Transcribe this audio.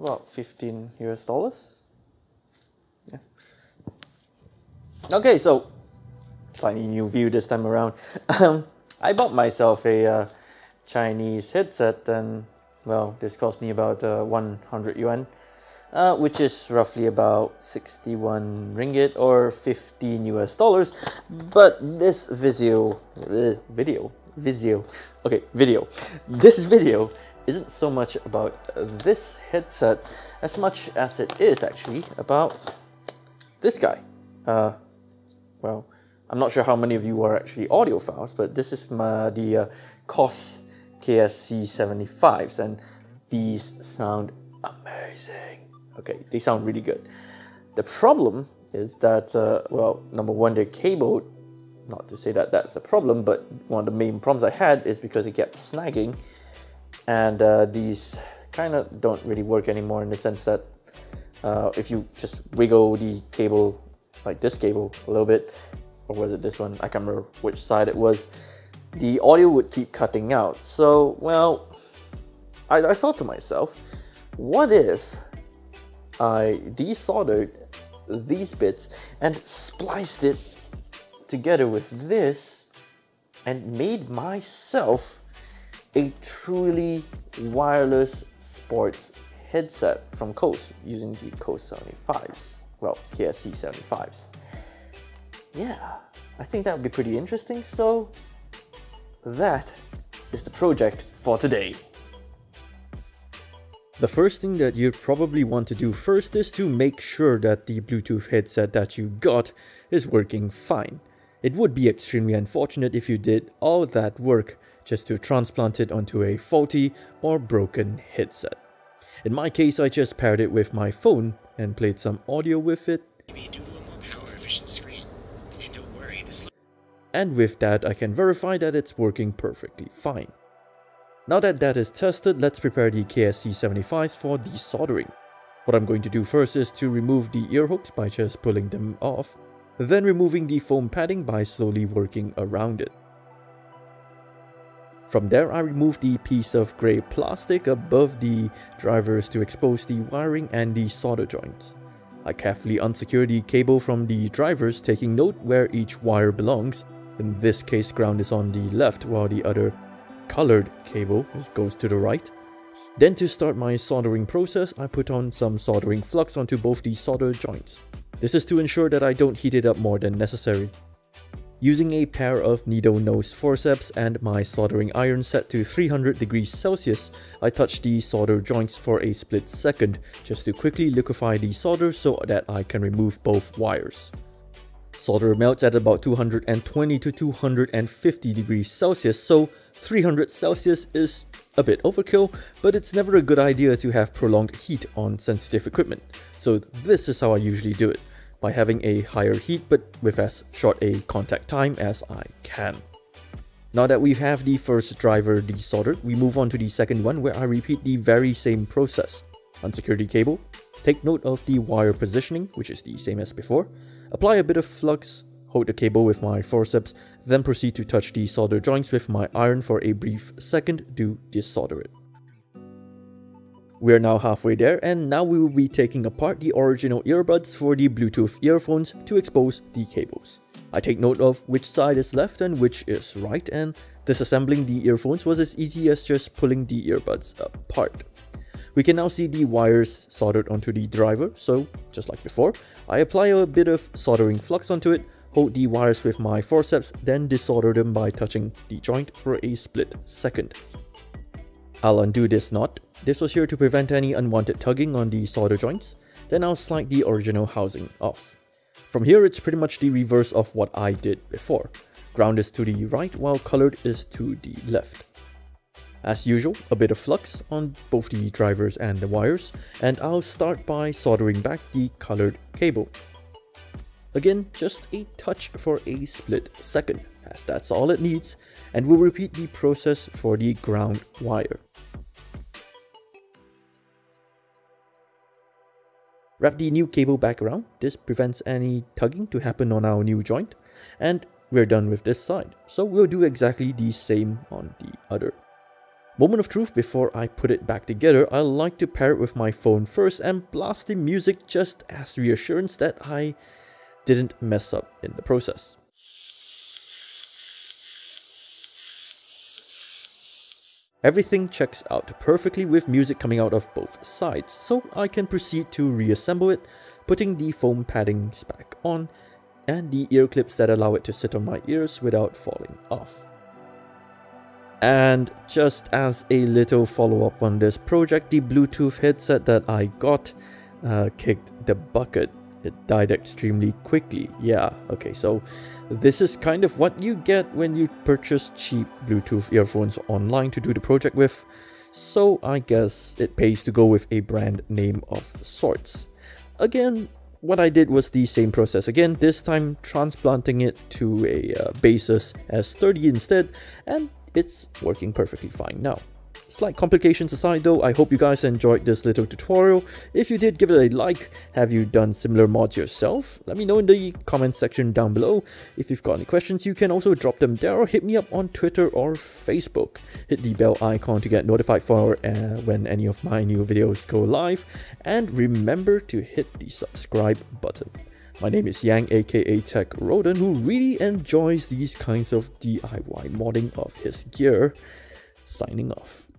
about 15 US dollars. Yeah. Okay, so slightly new view this time around. Um, I bought myself a uh, Chinese headset and well, this cost me about uh, 100 yuan, uh, which is roughly about 61 ringgit or 15 US dollars. But this video, uh, video, video, okay, video. This video isn't so much about this headset as much as it is actually about this guy. Uh, well, I'm not sure how many of you are actually audiophiles, but this is my, the uh, Koss KSC 75s, and these sound amazing. Okay, they sound really good. The problem is that, uh, well, number one, they're cabled. Not to say that that's a problem, but one of the main problems I had is because it kept snagging, and uh, these kind of don't really work anymore in the sense that uh, if you just wiggle the cable like this cable a little bit or was it this one? I can't remember which side it was. The audio would keep cutting out. So, well, I, I thought to myself, what if I desoldered these bits and spliced it together with this and made myself a truly wireless sports headset from Koss using the Koss 75s, well, KSC 75s yeah, I think that would be pretty interesting. So that is the project for today. The first thing that you'd probably want to do first is to make sure that the Bluetooth headset that you got is working fine. It would be extremely unfortunate if you did all that work just to transplant it onto a faulty or broken headset. In my case, I just paired it with my phone and played some audio with it. and with that I can verify that it's working perfectly fine. Now that that is tested, let's prepare the KSC75s for desoldering. What I'm going to do first is to remove the ear hooks by just pulling them off, then removing the foam padding by slowly working around it. From there, I remove the piece of grey plastic above the drivers to expose the wiring and the solder joints. I carefully unsecure the cable from the drivers, taking note where each wire belongs, in this case, ground is on the left while the other colored cable goes to the right. Then to start my soldering process, I put on some soldering flux onto both the solder joints. This is to ensure that I don't heat it up more than necessary. Using a pair of needle nose forceps and my soldering iron set to 300 degrees Celsius, I touch the solder joints for a split second just to quickly liquefy the solder so that I can remove both wires. Solder melts at about 220 to 250 degrees Celsius, so 300 Celsius is a bit overkill, but it's never a good idea to have prolonged heat on sensitive equipment. So this is how I usually do it, by having a higher heat but with as short a contact time as I can. Now that we have the first driver desoldered, we move on to the second one where I repeat the very same process. Unsecure the cable, take note of the wire positioning, which is the same as before, Apply a bit of flux, hold the cable with my forceps, then proceed to touch the solder joints with my iron for a brief second to desolder it. We are now halfway there and now we will be taking apart the original earbuds for the Bluetooth earphones to expose the cables. I take note of which side is left and which is right and disassembling the earphones was as easy as just pulling the earbuds apart. We can now see the wires soldered onto the driver, so just like before, I apply a bit of soldering flux onto it, hold the wires with my forceps, then desolder them by touching the joint for a split second. I'll undo this knot. This was here to prevent any unwanted tugging on the solder joints. Then I'll slide the original housing off. From here, it's pretty much the reverse of what I did before. Ground is to the right while colored is to the left. As usual, a bit of flux on both the drivers and the wires, and I'll start by soldering back the colored cable. Again, just a touch for a split second, as that's all it needs, and we'll repeat the process for the ground wire. Wrap the new cable back around, this prevents any tugging to happen on our new joint, and we're done with this side, so we'll do exactly the same on the other. Moment of truth before I put it back together, I like to pair it with my phone first and blast the music just as reassurance that I didn't mess up in the process. Everything checks out perfectly with music coming out of both sides, so I can proceed to reassemble it, putting the foam paddings back on, and the ear clips that allow it to sit on my ears without falling off. And just as a little follow up on this project, the Bluetooth headset that I got uh, kicked the bucket. It died extremely quickly. Yeah, okay, so this is kind of what you get when you purchase cheap Bluetooth earphones online to do the project with. So I guess it pays to go with a brand name of sorts. Again, what I did was the same process again, this time transplanting it to a uh, Baseus S30 instead, and it's working perfectly fine now. Slight complications aside though, I hope you guys enjoyed this little tutorial. If you did, give it a like. Have you done similar mods yourself? Let me know in the comment section down below. If you've got any questions, you can also drop them there or hit me up on Twitter or Facebook. Hit the bell icon to get notified for uh, when any of my new videos go live. And remember to hit the subscribe button. My name is Yang aka Tech Rodent who really enjoys these kinds of DIY modding of his gear. Signing off.